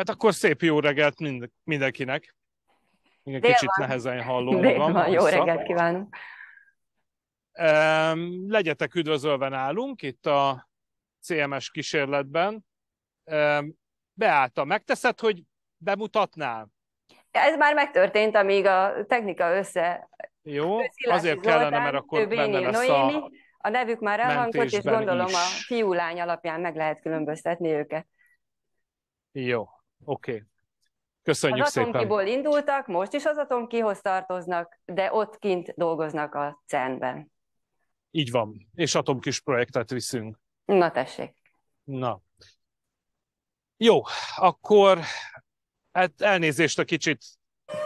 Hát akkor szép jó reggelt mind, mindenkinek. Igen, Dél kicsit van. nehezen hallom Dél magam. van, jó vissza. reggelt kívánok. Em, Legyetek üdvözölve nálunk itt a CMS kísérletben. Em, Beállta, megteszed, hogy bemutatnál? Ez már megtörtént, amíg a technika össze... Jó? Azért kellene, Zoltán, mert akkor benne lesz Noémi, a... a nevük már elhangzott, és gondolom is. a fiú-lány alapján meg lehet különböztetni őket. Jó, oké. Köszönjük Az szépen. atomkiból indultak, most is az atomkihoz tartoznak, de ott kint dolgoznak a CERN-ben. Így van. És atomkis projektet viszünk. Na tessék. Na. Jó, akkor hát elnézést a kicsit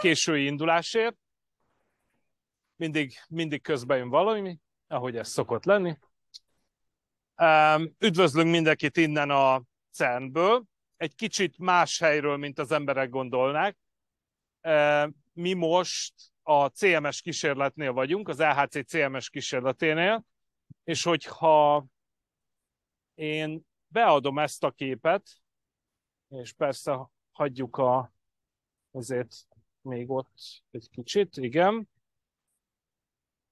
késői indulásért. Mindig, mindig közben jön valami, ahogy ez szokott lenni. Üdvözlünk mindenkit innen a CERN-ből. Egy kicsit más helyről, mint az emberek gondolnák. Mi most a CMS kísérletnél vagyunk, az LHC CMS kísérleténél, és hogyha én beadom ezt a képet, és persze hagyjuk a, azért még ott egy kicsit, igen,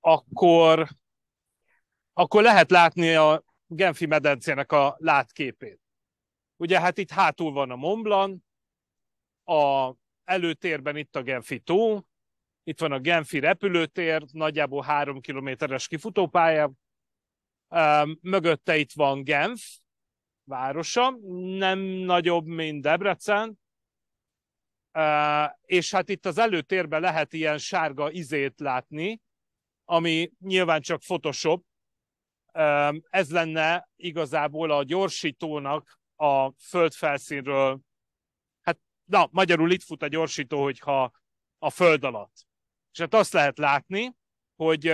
akkor, akkor lehet látni a Genfi medencének a látképét. Ugye hát itt hátul van a Mont Blanc, a előtérben itt a Genfi tó, itt van a Genfi repülőtér, nagyjából három kilométeres kifutópálya, mögötte itt van Genf, városa, nem nagyobb, mint Debrecen, és hát itt az előtérben lehet ilyen sárga izét látni, ami nyilván csak Photoshop. Ez lenne igazából a gyorsítónak a földfelszínről, hát na, magyarul itt fut a gyorsító, hogyha a föld alatt. És hát azt lehet látni, hogy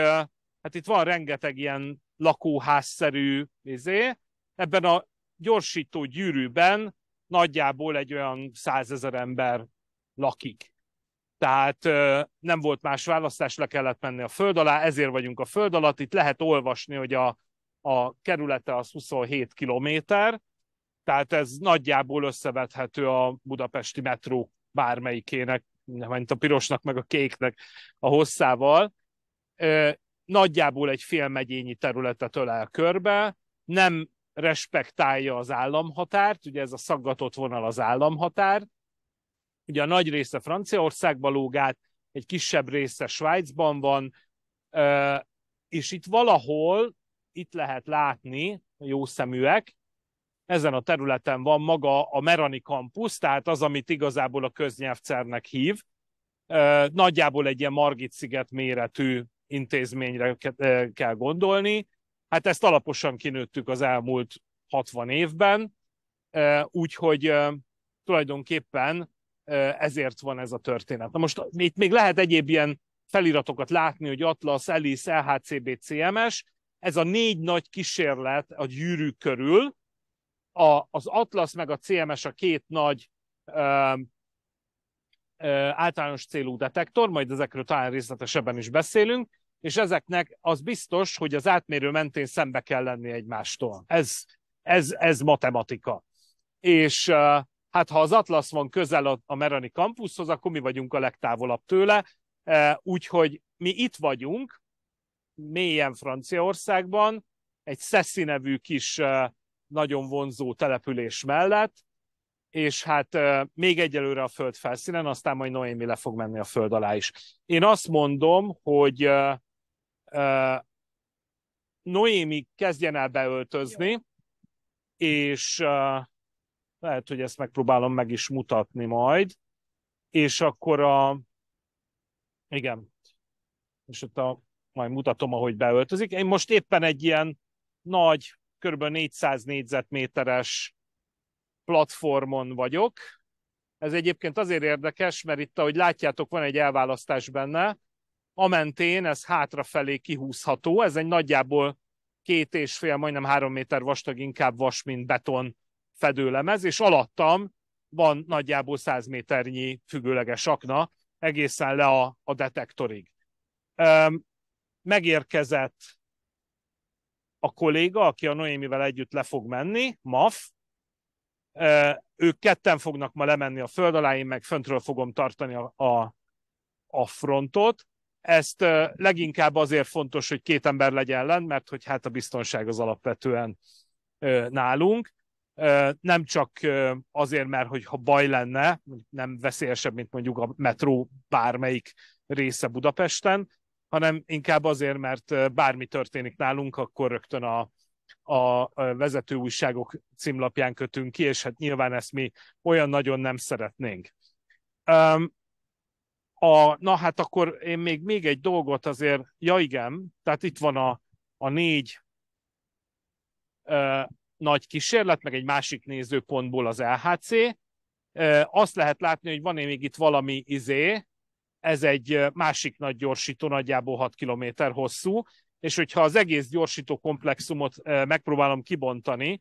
hát itt van rengeteg ilyen lakóházszerű izé, ebben a gyorsító gyűrűben nagyjából egy olyan százezer ember lakik. Tehát nem volt más választás, le kellett menni a föld alá, ezért vagyunk a föld alatt. Itt lehet olvasni, hogy a, a kerülete az 27 kilométer, tehát ez nagyjából összevethető a budapesti metró bármelyikének, mint a pirosnak meg a kéknek a hosszával. Nagyjából egy fél megyényi területet ölel körbe, nem respektálja az államhatárt, ugye ez a szaggatott vonal az államhatár, ugye a nagy része Franciaországba lóg át, egy kisebb része Svájcban van, és itt valahol, itt lehet látni, jó szeműek, ezen a területen van maga a Merani Campus, tehát az, amit igazából a köznyelvcernek hív. Nagyjából egy ilyen Margit-sziget méretű intézményre kell gondolni. Hát ezt alaposan kinőttük az elmúlt 60 évben, úgyhogy tulajdonképpen ezért van ez a történet. Na most itt még lehet egyéb ilyen feliratokat látni, hogy Atlas, ELIS, LHCb, CMS, ez a négy nagy kísérlet a gyűrűk körül, a, az Atlas meg a CMS a két nagy ö, ö, általános célú detektor, majd ezekről talán részletesebben is beszélünk, és ezeknek az biztos, hogy az átmérő mentén szembe kell lenni egymástól. Ez, ez, ez matematika. És ö, hát ha az Atlas van közel a, a Merani Campushoz, akkor mi vagyunk a legtávolabb tőle, úgyhogy mi itt vagyunk, mélyen Franciaországban, egy Szeszi nevű kis nagyon vonzó település mellett, és hát még egyelőre a föld felszínen, aztán majd Noémi le fog menni a föld alá is. Én azt mondom, hogy Noémi kezdjen el beöltözni, és lehet, hogy ezt megpróbálom meg is mutatni majd, és akkor a igen, és ott a, majd mutatom, ahogy beöltözik. Én most éppen egy ilyen nagy, kb. 400 négyzetméteres platformon vagyok. Ez egyébként azért érdekes, mert itt, ahogy látjátok, van egy elválasztás benne, amentén ez hátrafelé kihúzható, ez egy nagyjából két és fél, majdnem három méter vastag, inkább vas, mint beton fedőlemez, és alattam van nagyjából 100 méternyi függőleges akna, egészen le a, a detektorig. Megérkezett a kolléga, aki a Noémivel együtt le fog menni, MAF, Ők ketten fognak ma lemenni a föld alá, én meg föntről fogom tartani a, a, a frontot. Ezt leginkább azért fontos, hogy két ember legyen ellen, mert hogy hát a biztonság az alapvetően nálunk. Nem csak azért, mert hogy ha baj lenne, nem veszélyesebb, mint mondjuk a metró bármelyik része Budapesten, hanem inkább azért, mert bármi történik nálunk, akkor rögtön a, a vezető újságok címlapján kötünk ki, és hát nyilván ezt mi olyan nagyon nem szeretnénk. A, na hát akkor én még, még egy dolgot azért, ja igen, tehát itt van a, a négy ö, nagy kísérlet, meg egy másik nézőpontból az LHC. Ö, azt lehet látni, hogy van még itt valami izé, ez egy másik nagy gyorsító, nagyjából 6 km hosszú, és hogyha az egész gyorsító komplexumot megpróbálom kibontani,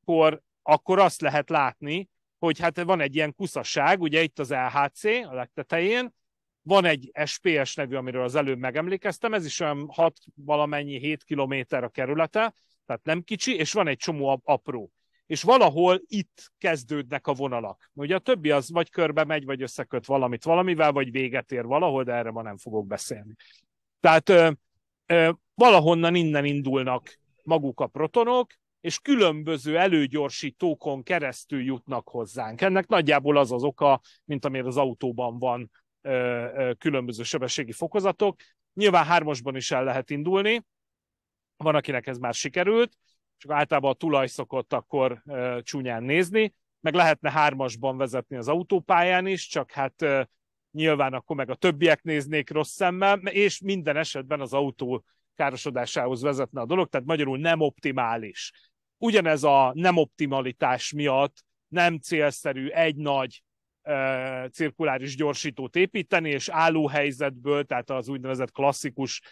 akkor, akkor azt lehet látni, hogy hát van egy ilyen kuszasság, ugye itt az LHC a legtetején, van egy SPS nevű, amiről az előbb megemlékeztem, ez is olyan 6 valamennyi 7 kilométer a kerülete, tehát nem kicsi, és van egy csomó apró. És valahol itt kezdődnek a vonalak. Ugye a többi az vagy körbe megy, vagy összeköt valamit valamivel, vagy véget ér valahol, de erre ma nem fogok beszélni. Tehát ö, ö, valahonnan innen indulnak maguk a protonok, és különböző előgyorsítókon keresztül jutnak hozzánk. Ennek nagyjából az az oka, mint amire az autóban van különböző sebességi fokozatok. Nyilván hármasban is el lehet indulni, van, akinek ez már sikerült, csak általában a tulaj szokott akkor csúnyán nézni, meg lehetne hármasban vezetni az autópályán is, csak hát nyilván akkor meg a többiek néznék rossz szemmel, és minden esetben az autó károsodásához vezetne a dolog, tehát magyarul nem optimális. Ugyanez a nem optimalitás miatt nem célszerű egy nagy cirkuláris gyorsítót építeni, és állóhelyzetből, tehát az úgynevezett klasszikus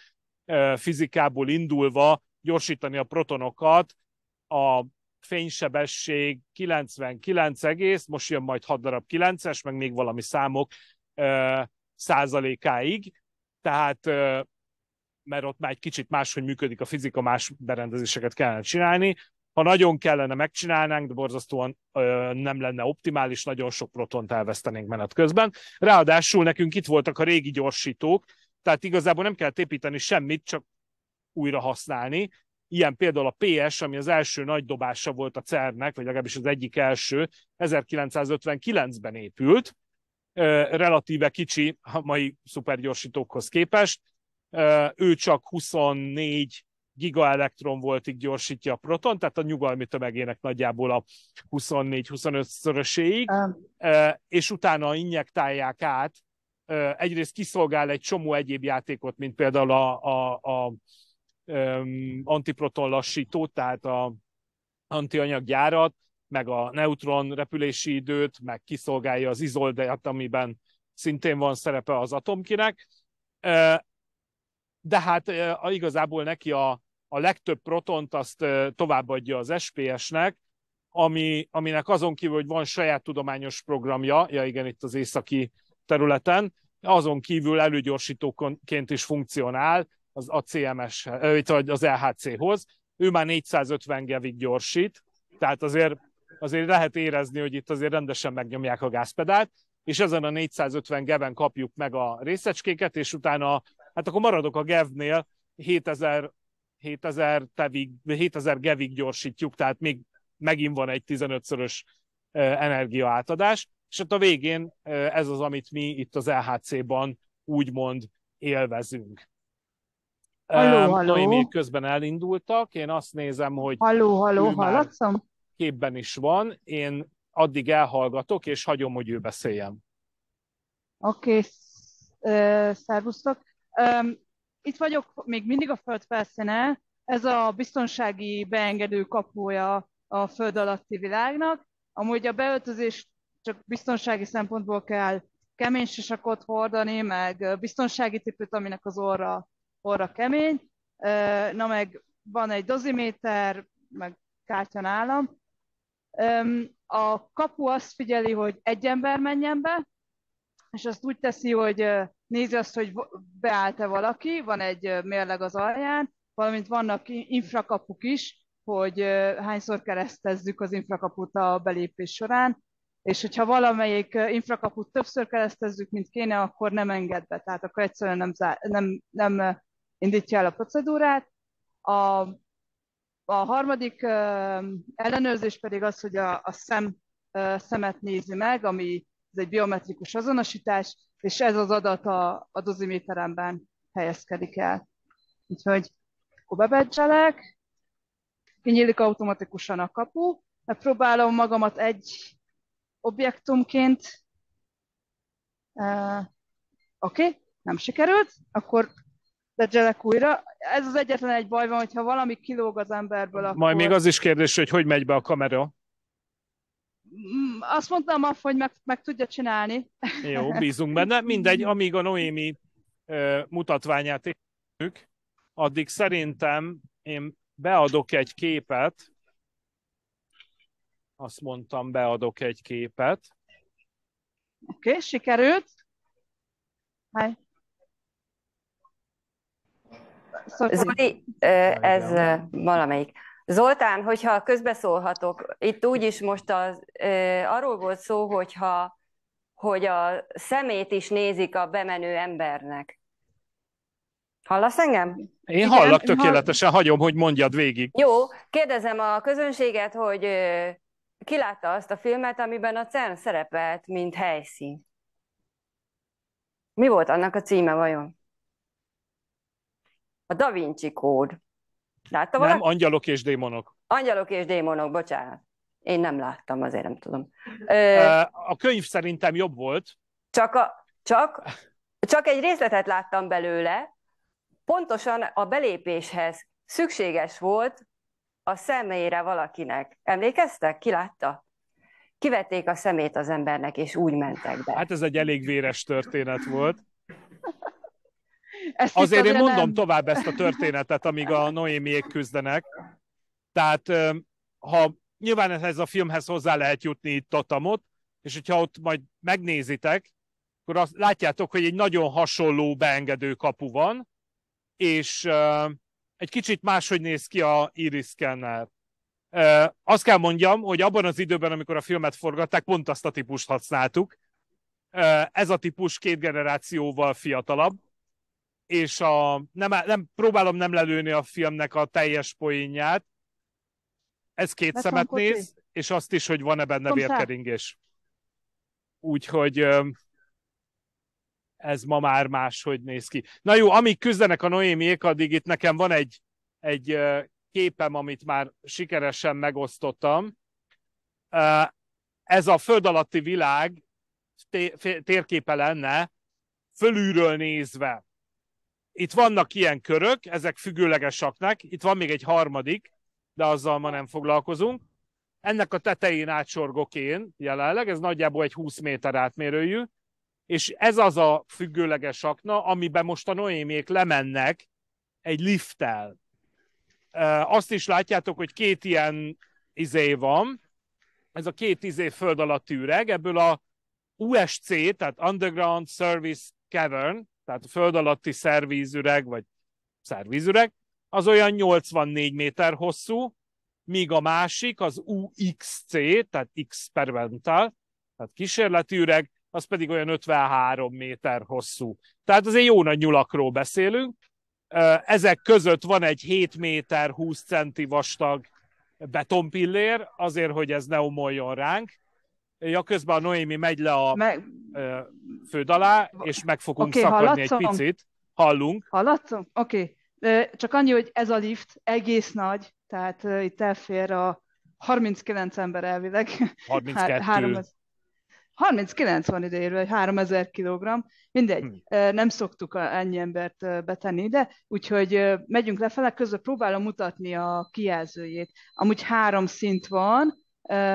fizikából indulva gyorsítani a protonokat. A fénysebesség 99 egész, most jön majd 6 darab 9-es, meg még valami számok százalékáig, tehát mert ott már egy kicsit máshogy működik a fizika, más berendezéseket kellene csinálni, ha nagyon kellene, megcsinálnánk, de borzasztóan ö, nem lenne optimális, nagyon sok protont elvesztenénk menet közben. Ráadásul nekünk itt voltak a régi gyorsítók, tehát igazából nem kellett építeni semmit, csak újra használni. Ilyen például a PS, ami az első nagy dobása volt a CERN-nek, vagy legalábbis az egyik első, 1959-ben épült, relatíve kicsi a mai szupergyorsítókhoz képest. Ő csak 24 gigaelektron voltig gyorsítja a proton, tehát a nyugalmi tömegének nagyjából a 24-25 szöröséig, um. és utána injektálják át, egyrészt kiszolgál egy csomó egyéb játékot, mint például a, a, a antiproton lassítót, tehát a antianyaggyárat, meg a neutron repülési időt, meg kiszolgálja az izoldeat, amiben szintén van szerepe az atomkinek. De hát igazából neki a, a legtöbb protont azt továbbadja az SPS-nek, ami, aminek azon kívül, hogy van saját tudományos programja, ja igen, itt az északi területen, azon kívül előgyorsítóként is funkcionál az ACMS, vagy az LHC-hoz. Ő már 450 gevig gyorsít, tehát azért, azért lehet érezni, hogy itt azért rendesen megnyomják a gázpedált, és ezen a 450 geven kapjuk meg a részecskéket, és utána, hát akkor maradok a gevnél, 7000 7000, tevig, 7000 gevig gyorsítjuk, tehát még megint van egy 15-szörös energiaátadás, és ott a végén ez az, amit mi itt az LHC-ban úgymond élvezünk. Halló, halló. még közben elindultak, én azt nézem, hogy halló, halló, hallatszom? képben is van, én addig elhallgatok, és hagyom, hogy ő beszéljen. Oké, okay. szervusztok. Itt vagyok még mindig a föld felszíne, ez a biztonsági beengedő kapója a föld alatti világnak. Amúgy a beöltözés csak biztonsági szempontból kell kemény sisakot hordani, meg biztonsági tipőt, aminek az orra, orra kemény. Na meg van egy doziméter, meg kártya nálam. A kapu azt figyeli, hogy egy ember menjen be, és azt úgy teszi, hogy nézi azt, hogy beállt-e valaki, van egy mérleg az alján, valamint vannak infrakapuk is, hogy hányszor keresztezzük az infrakaput a belépés során, és hogyha valamelyik infrakaput többször keresztezzük, mint kéne, akkor nem enged be, tehát akkor egyszerűen nem, nem, nem indítja el a procedúrát. A, a harmadik ellenőrzés pedig az, hogy a, a szem, szemet nézi meg, ami ez egy biometrikus azonosítás, és ez az adat a, a doziméteremben helyezkedik el. Úgyhogy akkor bebedzselek, kinyílik automatikusan a kapu, megpróbálom magamat egy objektumként, uh, oké, okay, nem sikerült, akkor bedzselek újra. Ez az egyetlen egy baj van, hogyha valami kilóg az emberből, akkor... Majd még az is kérdés, hogy hogy megy be a kamera. Mm, azt mondtam, hogy meg, meg tudja csinálni. Jó, bízunk benne. Mindegy, amíg a Noémi uh, mutatványát érjük, addig szerintem én beadok egy képet, azt mondtam, beadok egy képet. Oké, okay, sikerült. Hi. Zoli, ez valamelyik. Zoltán, hogyha közbeszólhatok, itt úgyis most az, arról volt szó, hogyha, hogy a szemét is nézik a bemenő embernek. Hallasz engem? Én Igen, hallak tökéletesen, hagyom, hogy mondjad végig. Jó, kérdezem a közönséget, hogy ki látta azt a filmet, amiben a CERN szerepelt, mint helyszín. Mi volt annak a címe vajon? A Da Vinci kód. Látta valaki? Nem, angyalok és démonok. Angyalok és démonok, bocsánat. Én nem láttam, azért nem tudom. A könyv szerintem jobb volt. Csak, a, csak, csak egy részletet láttam belőle, pontosan a belépéshez szükséges volt a szemére valakinek. Emlékeztek? Ki látta? Kivették a szemét az embernek, és úgy mentek be. Hát ez egy elég véres történet volt. Ezt Azért én mondom nem. tovább ezt a történetet, amíg a Noémiék küzdenek. Tehát ha nyilván ez a filmhez hozzá lehet jutni itt ott, és hogyha ott majd megnézitek, akkor azt látjátok, hogy egy nagyon hasonló beengedő kapu van, és uh, egy kicsit máshogy néz ki a Iris Scanner. Uh, azt kell mondjam, hogy abban az időben, amikor a filmet forgatták, pont azt a típust használtuk. Uh, ez a típus két generációval fiatalabb, és a, nem, nem, próbálom nem lelőni a filmnek a teljes poénját. Ez két Lesz szemet néz, és azt is, hogy van-e benne vérkeringés. Úgyhogy ez ma már máshogy néz ki. Na jó, amíg küzdenek a Noémiék, addig itt nekem van egy, egy képem, amit már sikeresen megosztottam. Ez a föld alatti világ térképe lenne, fölülről nézve. Itt vannak ilyen körök, ezek függőleges saknak, itt van még egy harmadik, de azzal ma nem foglalkozunk. Ennek a tetején átsorgok én jelenleg, ez nagyjából egy 20 méter átmérőjű, és ez az a függőleges akna, amiben most a noémiek lemennek egy lifttel. Azt is látjátok, hogy két ilyen izé van, ez a két izé föld alatti üreg, ebből a USC, tehát Underground Service Cavern, tehát a föld alatti szervízüreg, vagy szervízüreg, az olyan 84 méter hosszú, míg a másik, az UXC, tehát experimental, tehát kísérleti üreg, az pedig olyan 53 méter hosszú. Tehát azért jó nagy nyulakról beszélünk. Ezek között van egy 7 méter 20 centi vastag betonpillér, azért, hogy ez ne omoljon ránk. Ja, közben a Noémi megy le a meg... föld alá, és meg fogunk okay, szakadni hallatszom. egy picit. Hallunk. Hallatszom? Oké. Okay. Csak annyi, hogy ez a lift egész nagy, tehát itt elfér a 39 ember elvileg. 32. Három, 39 van ideérve, hogy 3000 kg, mindegy, hmm. nem szoktuk ennyi embert betenni ide, úgyhogy megyünk lefele, közben próbálom mutatni a kijelzőjét. Amúgy három szint van,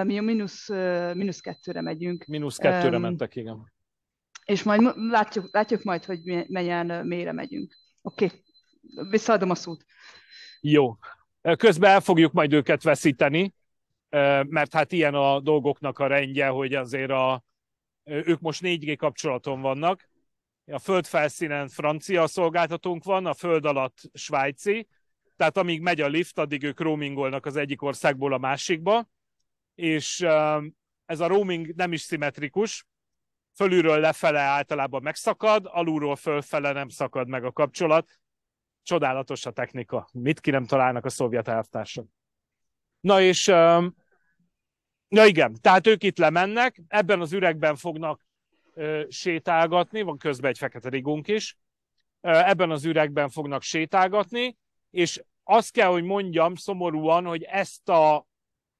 mi a mínusz, mínusz kettőre megyünk. Mínusz kettőre um, mentek, igen. És majd látjuk, látjuk majd, hogy mennyien mélyre megyünk. Oké, okay. visszaadom a szót. Jó. Közben el fogjuk majd őket veszíteni, mert hát ilyen a dolgoknak a rendje, hogy azért a, ők most 4G kapcsolaton vannak. A földfelszínen francia szolgáltatónk van, a föld alatt svájci, tehát amíg megy a lift, addig ők roamingolnak az egyik országból a másikba, és ez a roaming nem is szimmetrikus, fölülről lefele általában megszakad, alulról fölfele nem szakad meg a kapcsolat. Csodálatos a technika. Mit ki nem találnak a szovjet elvtársak. Na és, ja igen, tehát ők itt lemennek, ebben az üregben fognak sétálgatni, van közben egy fekete rigunk is, ebben az üregben fognak sétálgatni, és azt kell, hogy mondjam szomorúan, hogy ezt a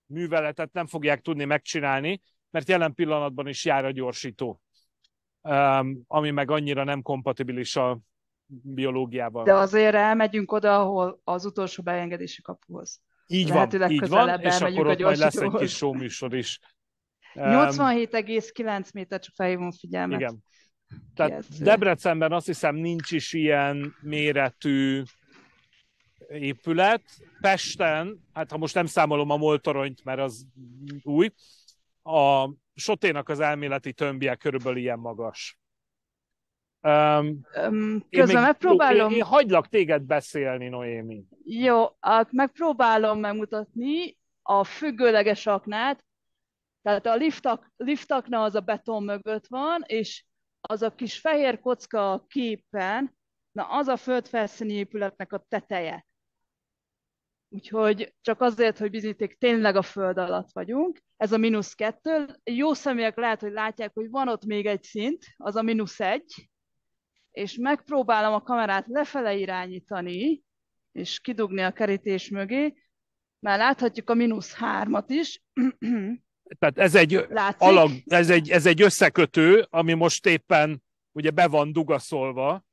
műveletet nem fogják tudni megcsinálni, mert jelen pillanatban is jár a gyorsító, ami meg annyira nem kompatibilis a biológiával. De azért elmegyünk oda, ahol az utolsó beengedési kapuhoz. Így van, így van, és akkor ott majd lesz egy kis showműsor is. 87,9 méter, csak felhívom figyelmet. Igen. Tehát Debrecenben azt hiszem nincs is ilyen méretű épület. Pesten, hát ha most nem számolom a Moltoronyt, mert az új, a Soténak az elméleti tömbje körülbelül ilyen magas. Um, Közben még, megpróbálom... Én, én hagylak téged beszélni, Noémi. Jó, hát megpróbálom megmutatni a függőleges aknát. Tehát a liftak, liftakna az a beton mögött van, és az a kis fehér kocka a képen, na az a földfelszíni épületnek a teteje. Úgyhogy csak azért, hogy bizonyíték, tényleg a föld alatt vagyunk. Ez a mínusz kettő. Jó személyek lehet, hogy látják, hogy van ott még egy szint, az a mínusz egy, és megpróbálom a kamerát lefele irányítani, és kidugni a kerítés mögé, már láthatjuk a mínusz hármat is. Tehát ez egy, alag, ez, egy, ez egy összekötő, ami most éppen ugye be van dugaszolva.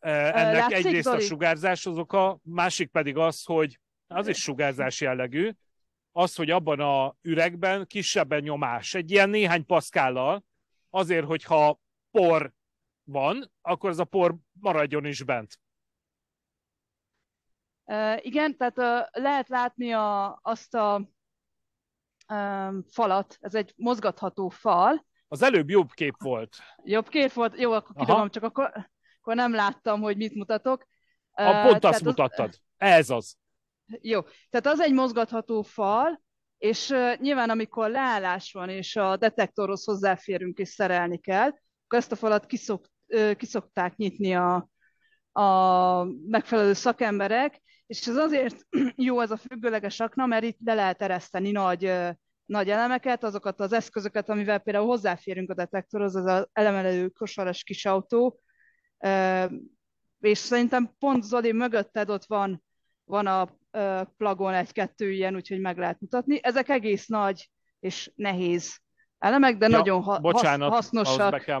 Ennek Látszik, egyrészt Zoli? a sugárzás az oka, másik pedig az, hogy az is sugárzás jellegű, az, hogy abban a üregben kisebben nyomás, egy ilyen néhány paszkállal, azért, hogyha por van, akkor ez a por maradjon is bent. Uh, igen, tehát uh, lehet látni a, azt a um, falat, ez egy mozgatható fal. Az előbb jobb kép volt. Jobb kép volt? Jó, akkor kidobom, csak akkor, akkor nem láttam, hogy mit mutatok. A pont azt mutattad. Az... Ez az. Jó, tehát az egy mozgatható fal, és nyilván amikor leállás van, és a detektorhoz hozzáférünk és szerelni kell, akkor ezt a falat kiszok, kiszokták nyitni a, a megfelelő szakemberek, és ez azért jó ez a függőleges akna, mert itt le lehet ereszteni nagy, nagy elemeket, azokat az eszközöket, amivel például hozzáférünk a detektorhoz, az az elemelő kosaras kis autó, és szerintem pont Zoli mögötted ott van, van a plagon egy-kettő ilyen, úgyhogy meg lehet mutatni. Ezek egész nagy és nehéz elemek, de ja, nagyon ha- bocsánat, hasznosak. Be kell,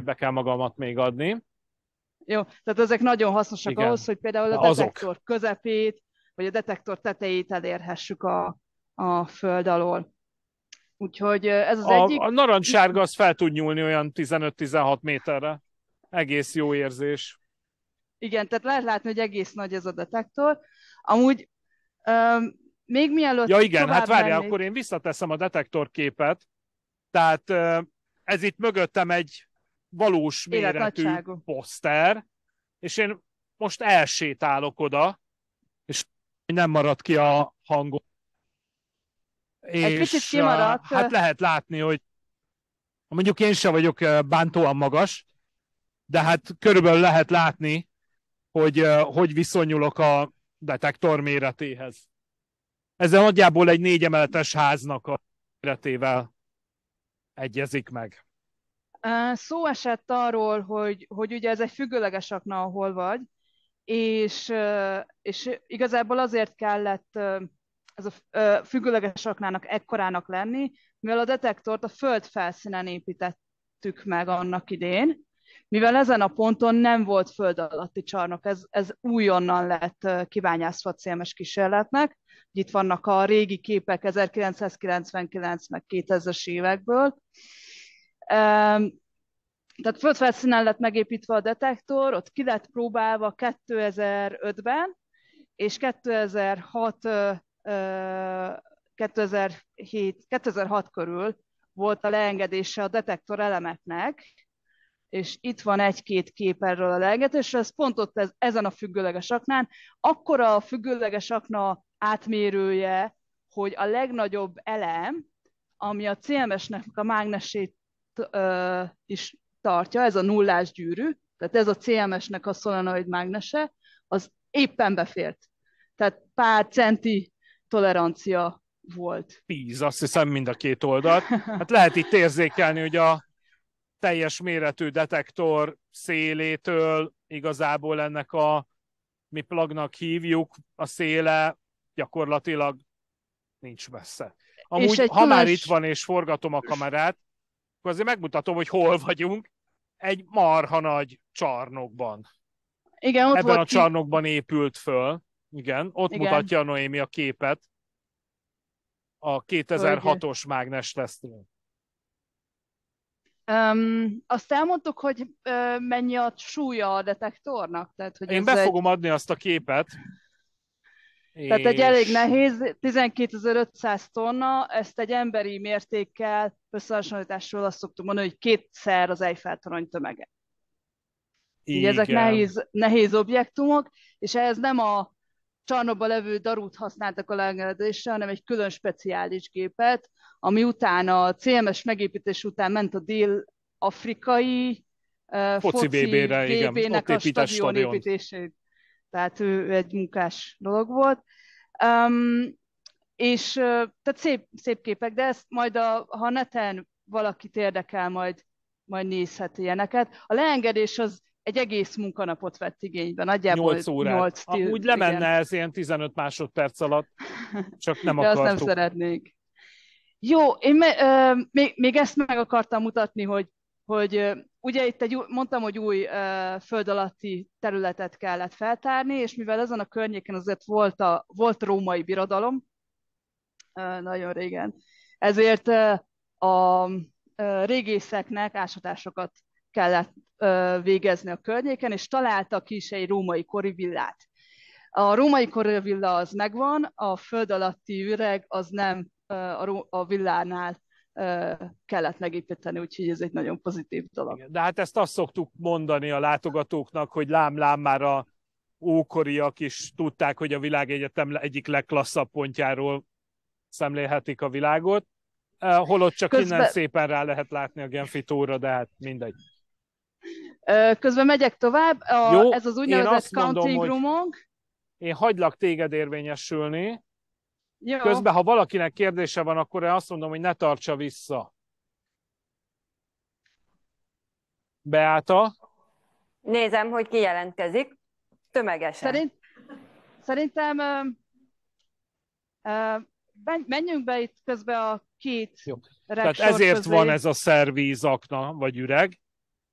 be kell magamat még adni. Jó, tehát ezek nagyon hasznosak Igen. ahhoz, hogy például a detektor Azok. közepét, vagy a detektor tetejét elérhessük a, a föld alól. Úgyhogy ez az a, egyik... A narancssárga az fel tud nyúlni olyan 15-16 méterre. Egész jó érzés. Igen, tehát lehet látni, hogy egész nagy ez a detektor. Amúgy um, még mielőtt Ja igen, hát várjál, mennék... akkor én visszateszem a detektor képet. Tehát ez itt mögöttem egy valós méretű poszter, és én most elsétálok oda, és nem marad ki a hangom. Egy és kicsit kimaradt. Hát lehet látni, hogy mondjuk én sem vagyok bántóan magas, de hát körülbelül lehet látni, hogy hogy viszonyulok a detektor méretéhez. Ezzel nagyjából egy négy emeletes háznak a méretével egyezik meg. Szó esett arról, hogy, hogy ugye ez egy függőleges akna, ahol vagy, és, és igazából azért kellett ez a függőleges aknának ekkorának lenni, mivel a detektort a föld felszínen építettük meg annak idén, mivel ezen a ponton nem volt föld alatti csarnok, ez, ez újonnan lett kibányászva CMS kísérletnek. Itt vannak a régi képek 1999 meg 2000-es évekből. Tehát földfelszínen lett megépítve a detektor, ott ki lett próbálva 2005-ben, és 2006, 2007, 2006 körül volt a leengedése a detektor elemeknek, és itt van egy-két kép erről a lehetésről, ez pont ott ez, ezen a függőleges aknán, akkor a függőleges akna átmérője, hogy a legnagyobb elem, ami a CMS-nek a mágnesét ö, is tartja, ez a nullás gyűrű, tehát ez a CMS-nek a szolenoid mágnese, az éppen befért. Tehát pár centi tolerancia volt. Tíz, azt hiszem mind a két oldalt. Hát lehet itt érzékelni, hogy a teljes méretű detektor szélétől igazából ennek a mi plagnak hívjuk, a széle gyakorlatilag nincs messze. Amúgy, ha különös... már itt van és forgatom a kamerát, akkor azért megmutatom, hogy hol vagyunk. Egy marha nagy csarnokban. Igen, ott Ebben volt a csarnokban épült föl. Igen, ott Igen. mutatja a Noémi a képet. A 2006-os mágnes tesztről. Um, azt elmondtuk, hogy uh, mennyi a súlya a detektornak? Tehát, hogy Én be egy... fogom adni azt a képet. Tehát és... egy elég nehéz, 12.500 tonna, ezt egy emberi mértékkel összehasonlításról azt szoktuk mondani, hogy kétszer az Eiffel torony tömege. Így ezek nehéz, nehéz objektumok, és ehhez nem a csarnokban levő darút használtak a leengedésre, hanem egy külön speciális gépet, ami utána a CMS megépítés után ment a dél-afrikai uh, foci, foci BB-re, igen, a stadion építését. Tehát ő egy munkás dolog volt. Um, és uh, tehát szép, szép képek, de ezt majd a, ha neten valakit érdekel, majd, majd nézhet ilyeneket. A leengedés az egy egész munkanapot vett igénybe, nagyjából 8 órát. 8 til, Úgy lemenne igen. ez ilyen 15 másodperc alatt, csak nem De akartuk. azt nem szeretnék. Jó, én me, ö, még, még ezt meg akartam mutatni, hogy, hogy ugye itt egy, mondtam, hogy új ö, föld alatti területet kellett feltárni, és mivel ezen a környéken azért volt, a, volt római birodalom, ö, nagyon régen, ezért ö, a ö, régészeknek ásatásokat kellett ö, végezni a környéken, és találtak is egy római kori villát. A római kori villa az megvan, a föld alatti üreg az nem a, a villánál kellett megépíteni, úgyhogy ez egy nagyon pozitív dolog. De hát ezt azt szoktuk mondani a látogatóknak, hogy lám-lám már a ókoriak is tudták, hogy a világegyetem egyik legklasszabb pontjáról szemlélhetik a világot, holott csak Közben... innen szépen rá lehet látni a Genfi tóra, de hát mindegy. Közben megyek tovább, a, Jó, ez az úgynevezett counting roomunk. Én hagylak téged érvényesülni, jó. Közben, ha valakinek kérdése van, akkor én azt mondom, hogy ne tartsa vissza. Beáta? Nézem, hogy ki jelentkezik. Tömegesen. Szerint, szerintem uh, uh, menjünk be itt közben a két Jó. Tehát ezért közé. van ez a szervízakna, vagy üreg,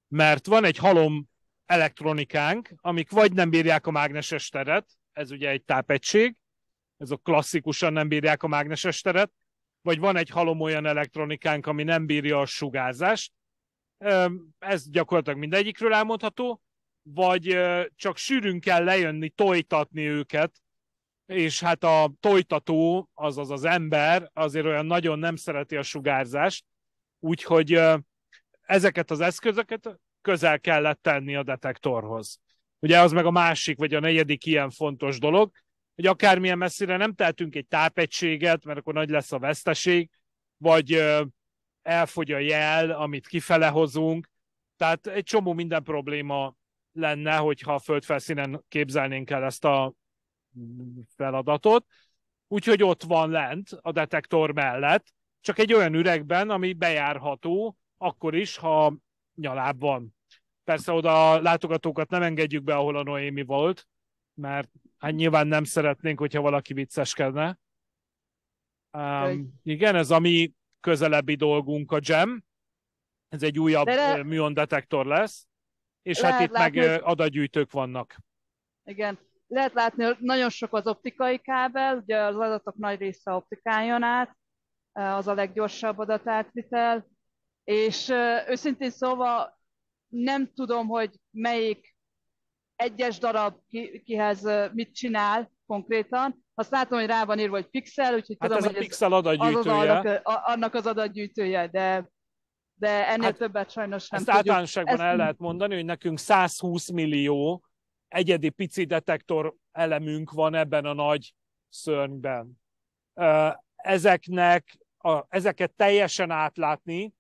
mert van egy halom elektronikánk, amik vagy nem bírják a mágneses teret, ez ugye egy tápegység, ezek klasszikusan nem bírják a mágneses teret, vagy van egy halom olyan elektronikánk, ami nem bírja a sugárzást, ez gyakorlatilag mindegyikről elmondható, vagy csak sűrűn kell lejönni, tojtatni őket, és hát a tojtató, azaz az ember azért olyan nagyon nem szereti a sugárzást, úgyhogy ezeket az eszközöket közel kellett tenni a detektorhoz. Ugye az meg a másik, vagy a negyedik ilyen fontos dolog, hogy akármilyen messzire nem tehetünk egy tápegységet, mert akkor nagy lesz a veszteség, vagy elfogy a jel, amit kifele hozunk. Tehát egy csomó minden probléma lenne, hogyha a földfelszínen képzelnénk el ezt a feladatot. Úgyhogy ott van lent a detektor mellett, csak egy olyan üregben, ami bejárható, akkor is, ha nyaláb van. Persze oda a látogatókat nem engedjük be, ahol a Noémi volt, mert hát nyilván nem szeretnénk, hogyha valaki vicceskedne. Um, igen, ez a mi közelebbi dolgunk a GEM. Ez egy újabb le... műon detektor lesz, és hát Lehet hát itt látni, meg adatgyűjtők vannak. Igen, lehet látni, hogy nagyon sok az optikai kábel, ugye az adatok nagy része optikán jön át, az a leggyorsabb adatátvitel, és őszintén szóval nem tudom, hogy melyik egyes darab ki, kihez mit csinál konkrétan. Azt látom, hogy rá van írva, hogy pixel, úgyhogy hát tudom, ez hogy a pixel adatgyűjtője. Az az annak, annak az adatgyűjtője, de de ennél hát, többet sajnos nem ezt tudjuk. általánosságban ezt... el lehet mondani, hogy nekünk 120 millió egyedi pici detektor elemünk van ebben a nagy szörnyben. Ezeknek, a, ezeket teljesen átlátni,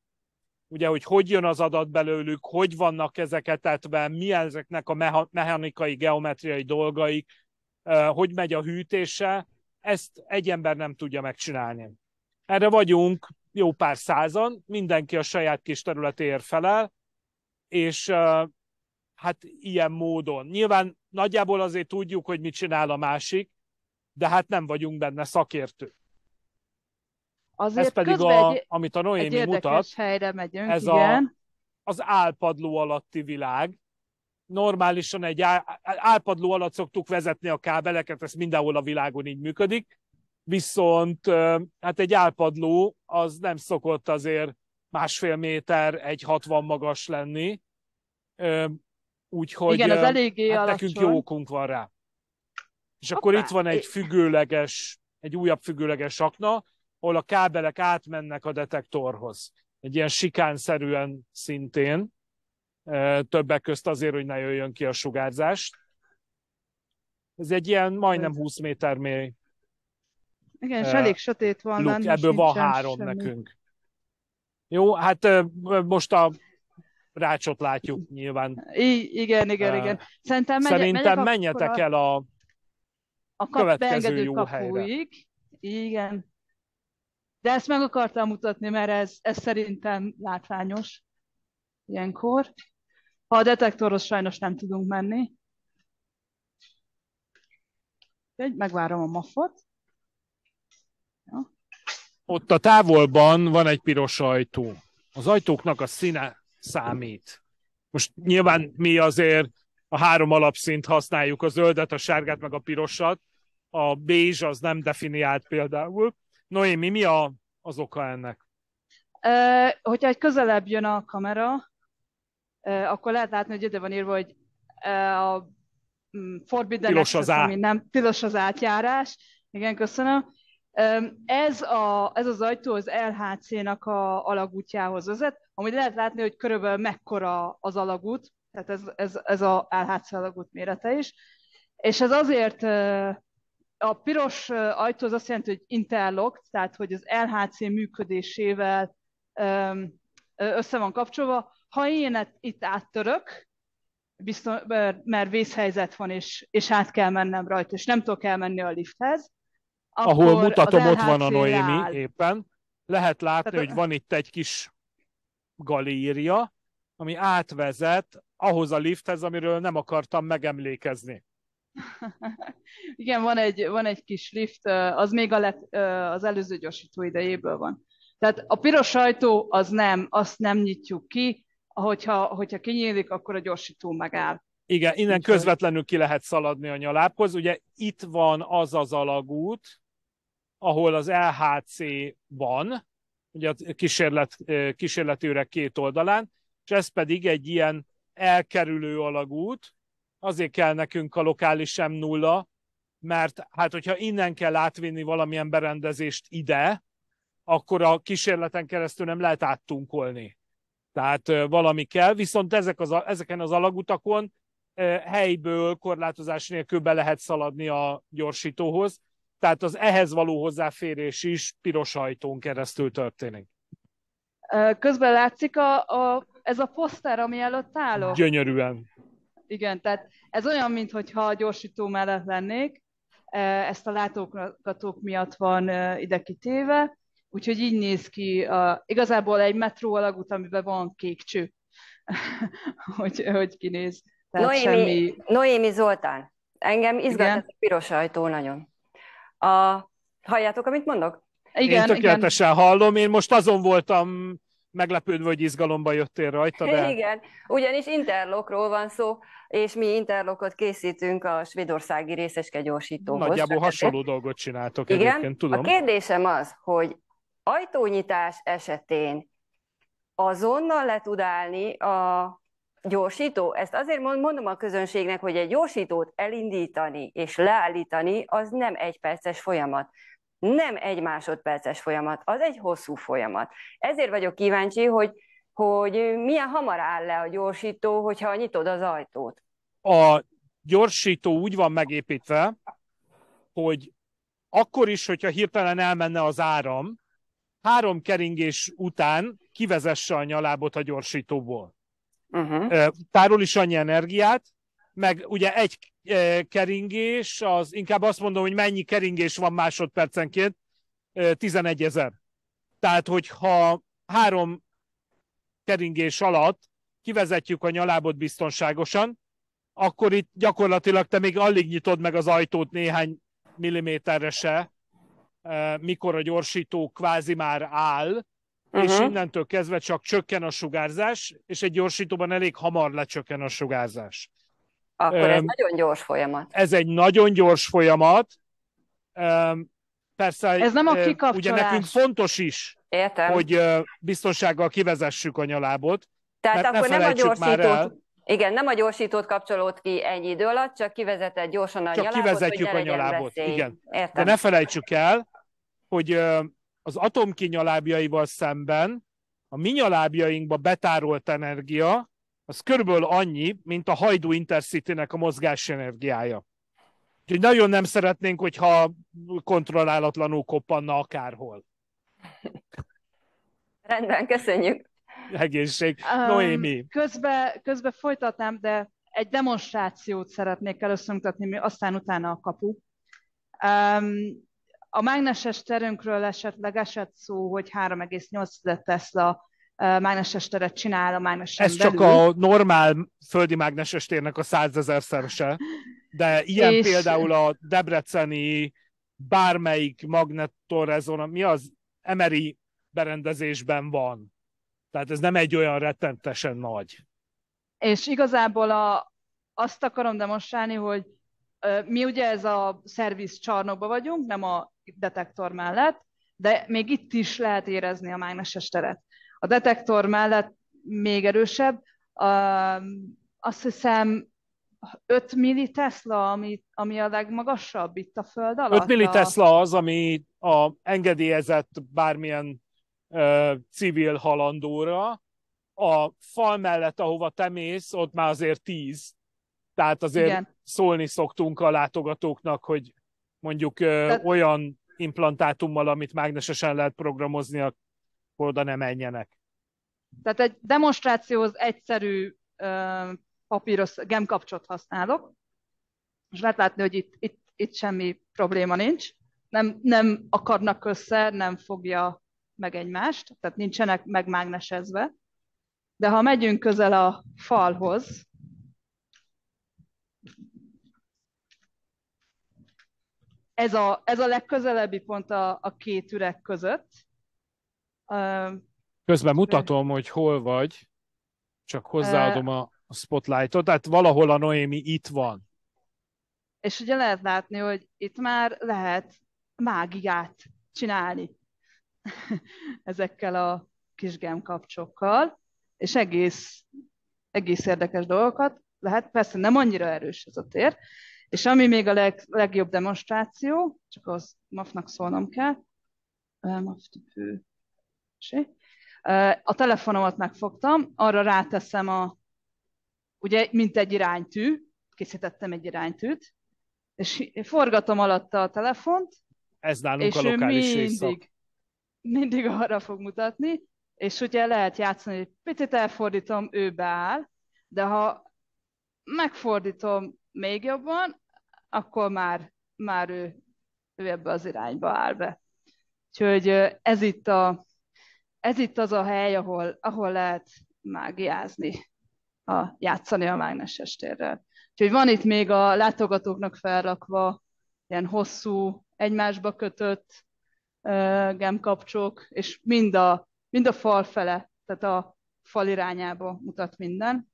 ugye, hogy hogy jön az adat belőlük, hogy vannak ezeket etetve, mi ezeknek a mechanikai, geometriai dolgaik, hogy megy a hűtése, ezt egy ember nem tudja megcsinálni. Erre vagyunk jó pár százan, mindenki a saját kis területéért felel, és hát ilyen módon. Nyilván nagyjából azért tudjuk, hogy mit csinál a másik, de hát nem vagyunk benne szakértők. Azért ez pedig, a, egy, amit a Noémi mutat, helyre megyünk, ez igen. A, az álpadló alatti világ. Normálisan egy álpadló alatt szoktuk vezetni a kábeleket, ez mindenhol a világon így működik, viszont hát egy álpadló az nem szokott azért másfél méter, egy hatvan magas lenni, úgyhogy Igen, az eléggé hát nekünk jó okunk van rá. És Hoppá. akkor itt van egy függőleges, egy újabb függőleges akna, ahol a kábelek átmennek a detektorhoz. Egy ilyen sikánszerűen szintén, többek közt azért, hogy ne jöjjön ki a sugárzást. Ez egy ilyen majdnem 20 méter mély. Igen, és elég sötét van. Luk, ebből van három semmi. nekünk. Jó, hát most a rácsot látjuk nyilván. I- igen, igen, uh, igen. Szerintem, megy, szerintem menjetek el a, a következő jó helyre. Igen. De ezt meg akartam mutatni, mert ez, ez szerintem látványos ilyenkor. Ha a detektorhoz sajnos nem tudunk menni. Úgy, megvárom a maffot. Ja. Ott a távolban van egy piros ajtó. Az ajtóknak a színe számít. Most nyilván mi azért a három alapszint használjuk, a zöldet, a sárgát, meg a pirosat. A bézs az nem definiált például. Noémi, mi a, az oka ennek? E, hogyha egy közelebb jön a kamera, e, akkor lehet látni, hogy ide van írva, hogy e, a mm, Forbidden tilos az, access, ami nem, tilos az átjárás. Igen, köszönöm. Ez, a, ez az ajtó az LHC-nak a alagútjához vezet, amit lehet látni, hogy körülbelül mekkora az alagút, tehát ez, ez, ez a LHC alagút mérete is. És ez azért a piros ajtó az azt jelenti, hogy interlocked, tehát hogy az LHC működésével össze van kapcsolva. Ha én itt áttörök, biztos, mert vészhelyzet van, és, és át kell mennem rajta, és nem tudok elmenni a lifthez, ahol mutatom, ott van a Noémi áll. éppen. Lehet látni, Tehát, hogy van itt egy kis galéria, ami átvezet ahhoz a lifthez, amiről nem akartam megemlékezni. Igen, van egy, van egy kis lift, az még a let, az előző gyorsító idejéből van. Tehát a piros ajtó az nem, azt nem nyitjuk ki, hogyha, hogyha kinyílik, akkor a gyorsító megáll. Igen, innen közvetlenül ki lehet szaladni a nyalábhoz. Ugye itt van az az alagút, ahol az LHC van, ugye a kísérlet, kísérletőrek két oldalán, és ez pedig egy ilyen elkerülő alagút, azért kell nekünk a lokális sem nulla, mert hát hogyha innen kell átvinni valamilyen berendezést ide, akkor a kísérleten keresztül nem lehet áttunkolni. Tehát valami kell, viszont ezek az, ezeken az alagutakon helyből korlátozás nélkül be lehet szaladni a gyorsítóhoz, tehát az ehhez való hozzáférés is piros ajtón keresztül történik. Közben látszik a, a, ez a poszter, ami előtt állok? Gyönyörűen. Igen, tehát ez olyan, mintha a gyorsító mellett lennék, ezt a látogatók miatt van ide kitéve, úgyhogy így néz ki, a, igazából egy metró alagút, amiben van kék cső, hogy, hogy kinéz. Tehát Noémi, semmi... Noémi Zoltán, engem izgat a piros ajtó nagyon. A... Halljátok, amit mondok? Igen, Én tökéletesen igen. hallom, én most azon voltam meglepődve, hogy izgalomba jöttél rajta, de... Igen, ugyanis interlokról van szó, és mi interlokot készítünk a svédországi részeske gyorsítóhoz. Nagyjából hasonló dolgot csináltok Igen? egyébként, tudom. A kérdésem az, hogy ajtónyitás esetén azonnal le tud állni a gyorsító? Ezt azért mondom a közönségnek, hogy egy gyorsítót elindítani és leállítani az nem egy perces folyamat. Nem egy másodperces folyamat, az egy hosszú folyamat. Ezért vagyok kíváncsi, hogy hogy milyen hamar áll le a gyorsító, hogyha nyitod az ajtót. A gyorsító úgy van megépítve, hogy akkor is, hogyha hirtelen elmenne az áram, három keringés után kivezesse a nyalábot a gyorsítóból. Uh-huh. Tárol is annyi energiát, meg ugye egy keringés, az inkább azt mondom, hogy mennyi keringés van másodpercenként, 11 ezer. Tehát, hogyha három keringés alatt kivezetjük a nyalábot biztonságosan, akkor itt gyakorlatilag te még alig nyitod meg az ajtót néhány milliméterre se, mikor a gyorsító kvázi már áll, uh-huh. és innentől kezdve csak csökken a sugárzás, és egy gyorsítóban elég hamar lecsökken a sugárzás. Akkor ez um, nagyon gyors folyamat. Ez egy nagyon gyors folyamat. Um, persze, ez nem a kikapcsolás. ugye nekünk fontos is, Értem. hogy kivezessük kivezessük a nyalábot. Tehát akkor ne nem a gyorsítót, igen, nem a gyorsítót kapcsolód ki ennyi idő alatt, csak kivezeted gyorsan a csak nyalábot, kivezetjük hogy a nyalábot, veszély. igen. Értem. De ne felejtsük el, hogy az atomkinyalábjaival szemben a mi nyalábjainkba betárolt energia, az körülbelül annyi, mint a hajdú Intercity-nek a mozgás energiája. Úgyhogy nagyon nem szeretnénk, hogyha kontrollálatlanul koppanna akárhol. Rendben, köszönjük. Egészség. Noémi. Közben, közben folytatnám, de egy demonstrációt szeretnék először mutatni, aztán utána a kapu. Um, a mágneses terünkről esetleg esett szó, hogy 3,8 Tesla mágneses teret csinál a mágnesen Ez belül. csak a normál földi mágneses térnek a százezerszerese, de ilyen és... például a debreceni bármelyik magnettorrezon, mi az emeri berendezésben van. Tehát ez nem egy olyan rettentesen nagy. És igazából a, azt akarom demonstrálni, hogy mi ugye ez a szerviz csarnokban vagyunk, nem a detektor mellett, de még itt is lehet érezni a mágneses teret. A detektor mellett még erősebb, azt hiszem 5 milli Tesla, ami, ami a legmagasabb itt a föld alatt. 5 milli Tesla az, ami a engedélyezett bármilyen uh, civil halandóra. A fal mellett, ahova te mész, ott már azért 10. Tehát azért Igen. szólni szoktunk a látogatóknak, hogy mondjuk Tehát... olyan implantátummal, amit mágnesesen lehet programozni, akkor oda ne menjenek. Tehát egy demonstrációhoz egyszerű uh, papíros gemkapcsot használok, és lehet látni, hogy itt, itt, itt semmi probléma nincs. Nem, nem akarnak össze, nem fogja meg egymást, tehát nincsenek megmágnesezve. De ha megyünk közel a falhoz, ez a, ez a legközelebbi pont a, a két üreg között. Közben mutatom, hogy hol vagy, csak hozzáadom a spotlightot, tehát valahol a Noémi itt van. És ugye lehet látni, hogy itt már lehet mágiát csinálni ezekkel a kis gemkapcsokkal, és egész, egész érdekes dolgokat lehet. Persze nem annyira erős ez a tér, és ami még a leg, legjobb demonstráció, csak az MAF-nak szólnom kell, MAF a telefonomat megfogtam, arra ráteszem a, ugye, mint egy iránytű, készítettem egy iránytűt, és forgatom alatta a telefont, Ez nálunk és a lokális mindig, mindig arra fog mutatni, és ugye lehet játszani, hogy picit elfordítom, ő beáll, de ha megfordítom még jobban, akkor már, már ő, ő ebbe az irányba áll be. Úgyhogy ez itt, a, ez itt az a hely, ahol, ahol lehet mágiázni, a, játszani a mágneses térrel. Úgyhogy van itt még a látogatóknak felrakva ilyen hosszú, egymásba kötött uh, gemkapcsok, és mind a, mind a fal fele, tehát a fal irányába mutat minden.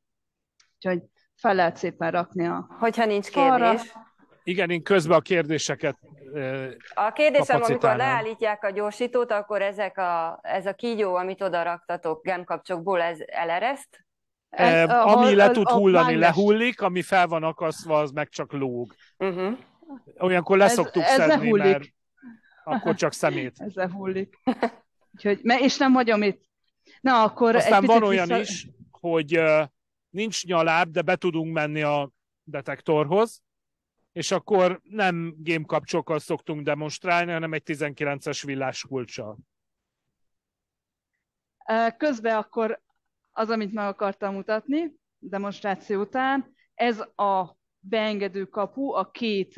Úgyhogy fel lehet szépen rakni a Hogyha nincs falra. kérdés. Igen, én közben a kérdéseket A kérdésem, amikor leállítják a gyorsítót, akkor ezek a, ez a kígyó, amit oda raktatok gemkapcsokból, ez elereszt? Ez, e, ami a, le tud a, hullani, a lehullik, ami fel van akasztva, az meg csak lóg. Uh-huh. Olyankor leszoktuk ez, ez szedni, mert akkor csak szemét. Ez lehullik. Úgyhogy, és nem hagyom itt. Na, akkor Aztán van olyan vissza... is, hogy nincs nyaláb, de be tudunk menni a detektorhoz, és akkor nem game kapcsokkal szoktunk demonstrálni, hanem egy 19-es villás kulcsal. Közben akkor az, amit meg akartam mutatni, demonstráció után, ez a beengedő kapu a két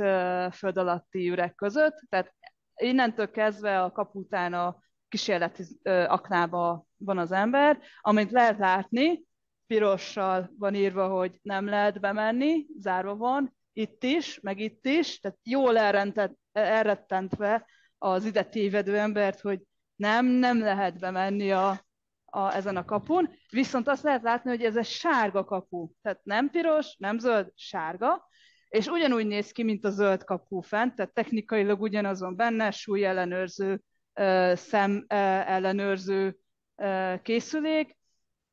föld alatti üreg között, tehát innentől kezdve a kapu után a kísérleti aknába van az ember, amit lehet látni, pirossal van írva, hogy nem lehet bemenni, zárva van, itt is, meg itt is, tehát jól elrettentve az ide tévedő embert, hogy nem, nem lehet bemenni a, a, ezen a kapun, viszont azt lehet látni, hogy ez egy sárga kapu, tehát nem piros, nem zöld, sárga, és ugyanúgy néz ki, mint a zöld kapu fent, tehát technikailag ugyanaz van benne, súly ellenőrző, szem ellenőrző készülék,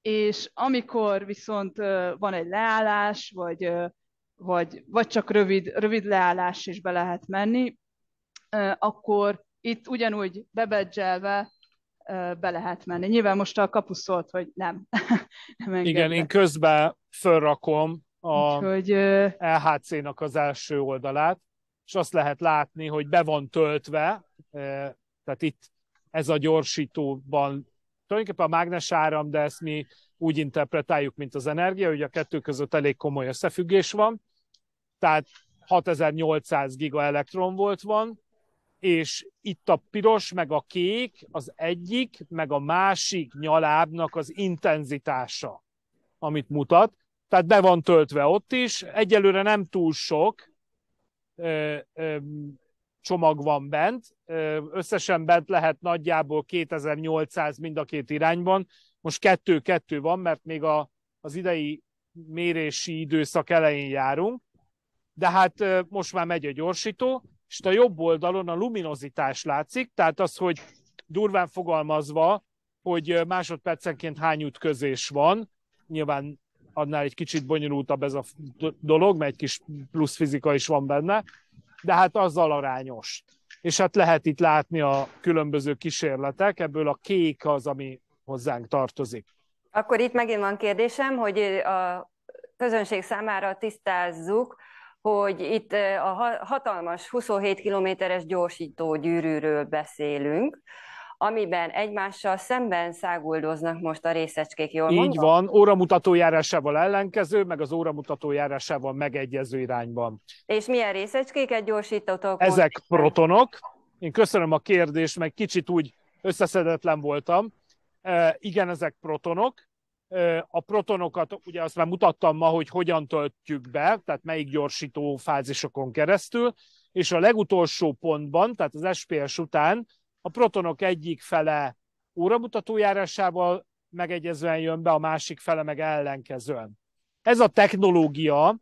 és amikor viszont van egy leállás, vagy, vagy, vagy csak rövid, rövid leállás is be lehet menni, akkor itt ugyanúgy bebedzselve be lehet menni. Nyilván most a kapu szólt, hogy nem. nem Igen, én közben fölrakom a Úgyhogy, LHC-nak az első oldalát, és azt lehet látni, hogy be van töltve, tehát itt ez a gyorsítóban tulajdonképpen a mágnes áram, de ezt mi úgy interpretáljuk, mint az energia, hogy a kettő között elég komoly összefüggés van, tehát 6800 giga elektronvolt van, és itt a piros, meg a kék az egyik, meg a másik nyalábnak az intenzitása, amit mutat. Tehát be van töltve ott is. Egyelőre nem túl sok ö, ö, csomag van bent. Összesen bent lehet nagyjából 2800 mind a két irányban. Most kettő-kettő van, mert még a, az idei mérési időszak elején járunk. De hát most már megy a gyorsító, és a jobb oldalon a luminozitás látszik, tehát az, hogy durván fogalmazva, hogy másodpercenként hány ütközés van, nyilván annál egy kicsit bonyolultabb ez a dolog, mert egy kis plusz fizika is van benne, de hát azzal arányos. És hát lehet itt látni a különböző kísérletek, ebből a kék az, ami hozzánk tartozik. Akkor itt megint van kérdésem, hogy a közönség számára tisztázzuk, hogy itt a hatalmas 27 kilométeres gyorsító gyűrűről beszélünk, amiben egymással szemben száguldoznak most a részecskék, jól Így mondom? van, óramutató járásával ellenkező, meg az óramutató járásával megegyező irányban. És milyen részecskéket gyorsítotok? Ezek most? protonok. Én köszönöm a kérdést, meg kicsit úgy összeszedetlen voltam. E, igen, ezek protonok. A protonokat, ugye azt már mutattam ma, hogy hogyan töltjük be, tehát melyik gyorsító fázisokon keresztül, és a legutolsó pontban, tehát az SPS után a protonok egyik fele óramutatójárásával megegyezően jön be, a másik fele meg ellenkezően. Ez a technológia,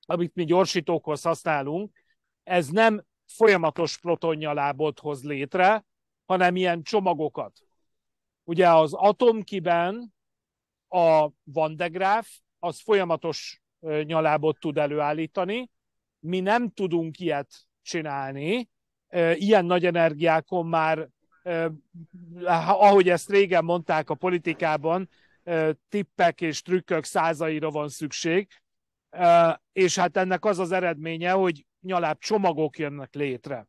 amit mi gyorsítókhoz használunk, ez nem folyamatos protonnyalábot hoz létre, hanem ilyen csomagokat. Ugye az atomkiben a Van de Graaf az folyamatos nyalábot tud előállítani. Mi nem tudunk ilyet csinálni, ilyen nagy energiákon már, ahogy ezt régen mondták a politikában, tippek és trükkök százaira van szükség, és hát ennek az az eredménye, hogy nyaláb csomagok jönnek létre.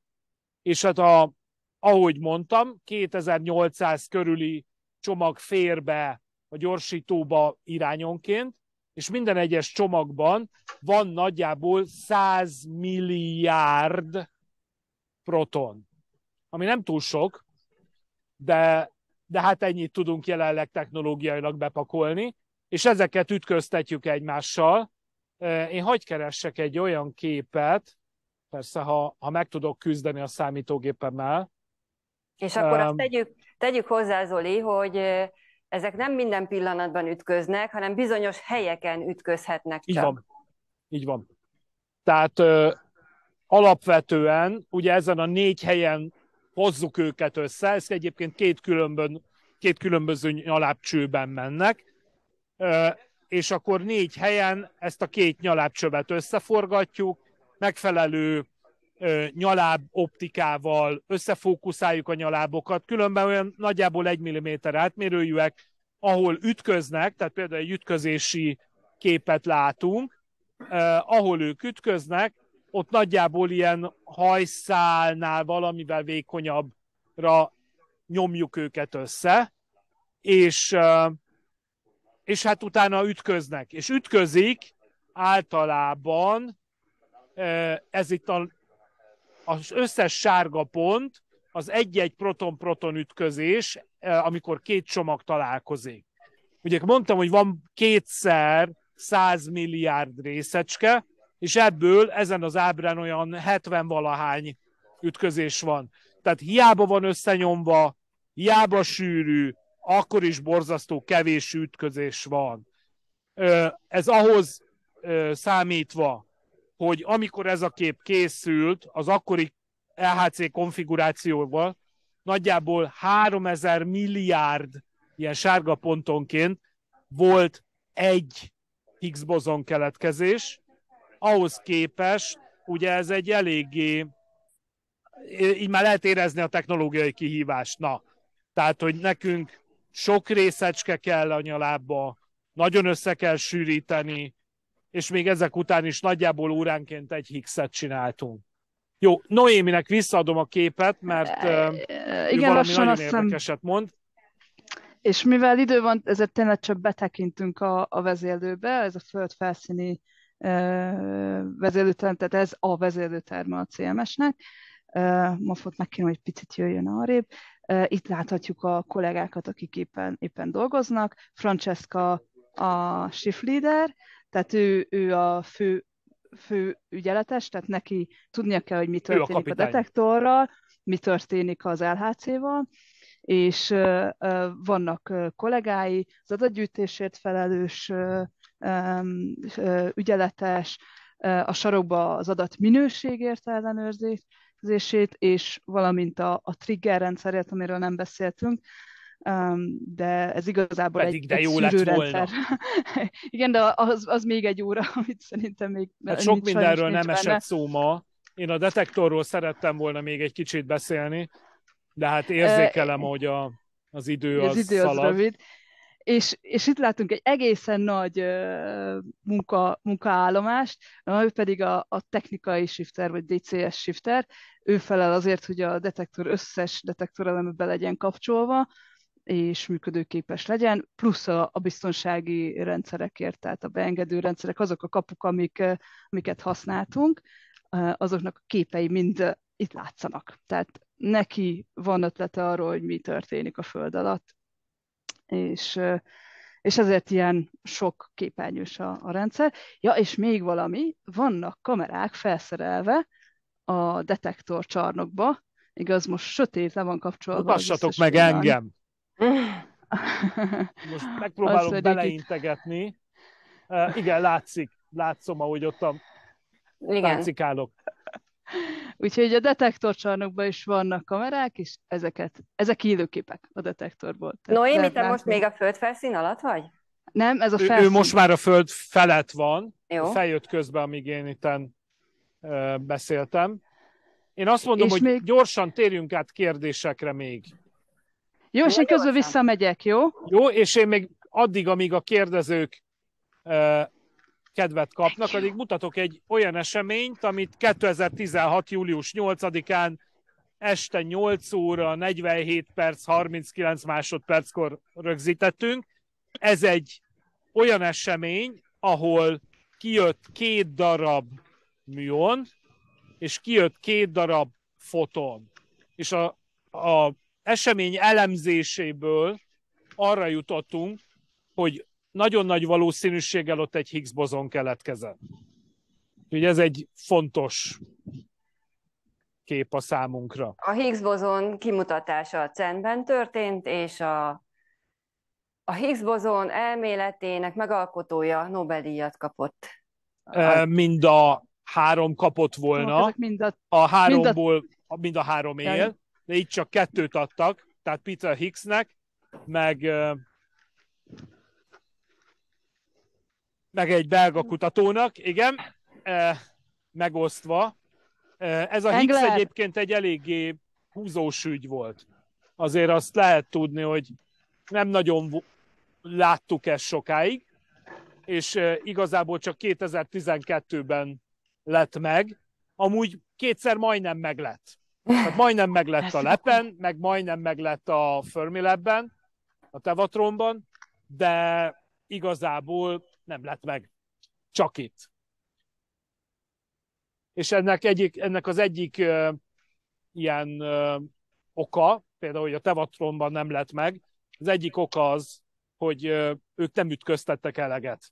És hát a, ahogy mondtam, 2800 körüli csomag fér be a gyorsítóba irányonként, és minden egyes csomagban van nagyjából 100 milliárd proton. Ami nem túl sok, de, de hát ennyit tudunk jelenleg technológiailag bepakolni, és ezeket ütköztetjük egymással. Én hagy keressek egy olyan képet, persze, ha, ha meg tudok küzdeni a számítógépemmel. És akkor um, azt tegyük, tegyük hozzá, Zoli, hogy ezek nem minden pillanatban ütköznek, hanem bizonyos helyeken ütközhetnek csak. Így van. Így van. Tehát alapvetően ugye ezen a négy helyen hozzuk őket össze, ezt egyébként két, különbön, két különböző nyalábcsőben mennek, és akkor négy helyen ezt a két nyalábcsövet összeforgatjuk, megfelelő nyaláb optikával összefókuszáljuk a nyalábokat, különben olyan nagyjából egy milliméter átmérőjűek, ahol ütköznek, tehát például egy ütközési képet látunk, ahol ők ütköznek, ott nagyjából ilyen hajszálnál valamivel vékonyabbra nyomjuk őket össze, és, és hát utána ütköznek. És ütközik általában, ez itt a, az összes sárga pont, az egy-egy proton-proton ütközés, eh, amikor két csomag találkozik. Ugye mondtam, hogy van kétszer 100 milliárd részecske, és ebből ezen az ábrán olyan 70 valahány ütközés van. Tehát hiába van összenyomva, hiába sűrű, akkor is borzasztó kevés ütközés van. Ez ahhoz számítva, hogy amikor ez a kép készült, az akkori LHC konfigurációval nagyjából 3000 milliárd ilyen sárga pontonként volt egy Higgs bozon keletkezés, ahhoz képest ugye ez egy eléggé, így már lehet érezni a technológiai kihívást. Na, tehát, hogy nekünk sok részecske kell a nyalába, nagyon össze kell sűríteni, és még ezek után is nagyjából óránként egy Higgs-et csináltunk. Jó, Noéminek visszaadom a képet, mert uh, Igen, valami nagyon érdekeset mond. És mivel idő van, ezért tényleg csak betekintünk a, a vezérlőbe, ez a föld felszíni uh, vezérlőterm, tehát ez a vezérlőterme a CMS-nek. Uh, Mafot meg kéne, hogy picit jöjjön arrébb. Uh, itt láthatjuk a kollégákat, akik éppen, éppen dolgoznak. Francesca a shift leader, tehát ő, ő a fő fő ügyeletes, tehát neki tudnia kell, hogy mi történik a, a detektorral, mi történik az LHC-val, és uh, vannak uh, kollégái, az adatgyűjtésért felelős um, ügyeletes, a sarokba az adat minőségért ellenőrzését, és valamint a, a trigger rendszerért, amiről nem beszéltünk, de ez igazából Pedig egy, de egy jó lett volna. Igen, de az, az még egy óra, amit szerintem még... Hát sok mindenről nem benne. esett szó ma. Én a detektorról szerettem volna még egy kicsit beszélni, de hát érzékelem, hogy a, az idő az, az idő szalad. Az rövid. És, és itt látunk egy egészen nagy uh, munka, munkaállomást, ő pedig a, a technikai shifter, vagy DCS shifter. Ő felel azért, hogy a detektor összes detektoreleme be legyen kapcsolva, és működőképes legyen, plusz a, a biztonsági rendszerekért, tehát a beengedő rendszerek, azok a kapuk, amik, amiket használtunk, azoknak a képei mind itt látszanak. Tehát neki van ötlete arról, hogy mi történik a föld alatt, és, és ezért ilyen sok képernyős a, a rendszer. Ja, és még valami, vannak kamerák felszerelve a detektor csarnokba, igaz, most sötét le van kapcsolva. Mutassatok meg engem! Most megpróbálok beleintegetni. Uh, igen, látszik, látszom, ahogy ott a látszik Úgyhogy a detektorcsarnokban is vannak kamerák, és ezeket, ezek élőképek a detektorból. Noémi, te most még a földfelszín alatt vagy? Nem, ez a felszín. Ő, ő most már a föld felett van, Jó. feljött közben, amíg én itt uh, beszéltem. Én azt mondom, és hogy még... gyorsan térjünk át kérdésekre még. Jó, és én közben visszamegyek, jó? Jó, és én még addig, amíg a kérdezők uh, kedvet kapnak, addig mutatok egy olyan eseményt, amit 2016. július 8-án este 8 óra 47 perc 39 másodperckor rögzítettünk. Ez egy olyan esemény, ahol kijött két darab műon, és kijött két darab foton. És a, a esemény elemzéséből arra jutottunk, hogy nagyon nagy valószínűséggel ott egy Higgs bozon keletkezett. Úgyhogy ez egy fontos kép a számunkra. A Higgs bozon kimutatása a CERN-ben történt, és a, a Higgs bozon elméletének megalkotója Nobel-díjat kapott. Mind a három kapott volna. Mind a, a háromból mind a, mind a három él de itt csak kettőt adtak, tehát Peter Hicksnek, meg, meg egy belga kutatónak, igen, megosztva. Ez a Engler. egyébként egy eléggé húzós ügy volt. Azért azt lehet tudni, hogy nem nagyon láttuk ezt sokáig, és igazából csak 2012-ben lett meg, amúgy kétszer majdnem meg lett. Tehát majdnem meg lett a lepen, meg majdnem meg lett a Fermilabben, a Tevatronban, de igazából nem lett meg. Csak itt. És ennek, egyik, ennek az egyik uh, ilyen uh, oka, például, hogy a Tevatronban nem lett meg, az egyik oka az, hogy uh, ők nem ütköztettek eleget.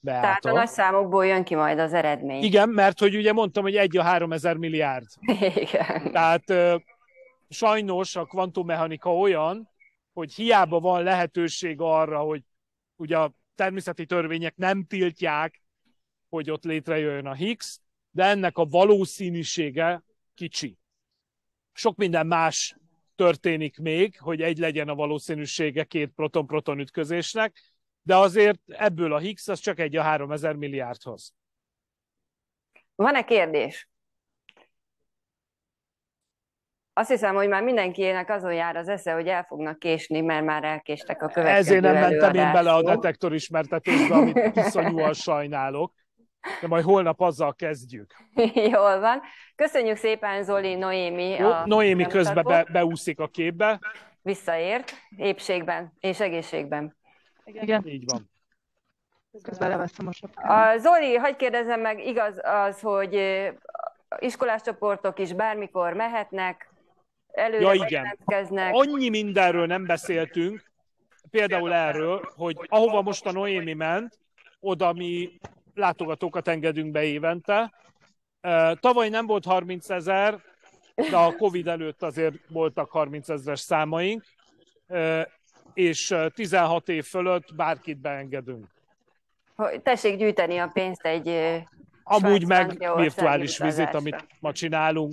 Beállta. Tehát a nagy számokból jön ki majd az eredmény. Igen, mert hogy ugye mondtam, hogy egy a 3000 milliárd. Igen. Tehát sajnos a kvantummechanika olyan, hogy hiába van lehetőség arra, hogy ugye a természeti törvények nem tiltják, hogy ott létrejöjjön a Higgs, de ennek a valószínűsége kicsi. Sok minden más történik még, hogy egy legyen a valószínűsége két proton-proton ütközésnek, de azért ebből a Higgs az csak egy a 3000 milliárdhoz. Van-e kérdés? Azt hiszem, hogy már mindenkinek azon jár az esze, hogy el fognak késni, mert már elkéstek a következő Ezért nem mentem én bele a detektor ismertetésbe, amit iszonyúan sajnálok. De majd holnap azzal kezdjük. Jól van. Köszönjük szépen Zoli, Noémi. Jó, a Noémi közben be, beúszik a képbe. Visszaért, épségben és egészségben. Igen. Így van. Közben leveszem a sapkát. Zoli, hagyd kérdezzem meg, igaz az, hogy iskolás csoportok is bármikor mehetnek, előre ja, igen. Annyi mindenről nem beszéltünk, például erről, hogy ahova most a Noémi ment, oda mi látogatókat engedünk be évente. Tavaly nem volt 30 ezer, de a Covid előtt azért voltak 30 ezeres számaink, és 16 év fölött bárkit beengedünk. Tessék gyűjteni a pénzt egy Amúgy meg virtuális vizit, amit ma csinálunk.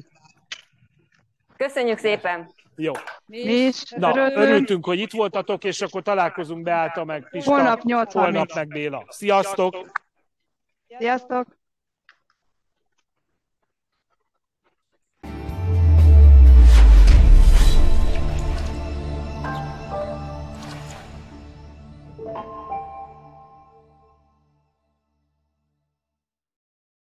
Köszönjük szépen! Jó. Mi is. Na, örülünk. örültünk, hogy itt voltatok, és akkor találkozunk Beáta meg Pista. Holnap 8 Holnap meg Béla. Sziasztok! Sziasztok!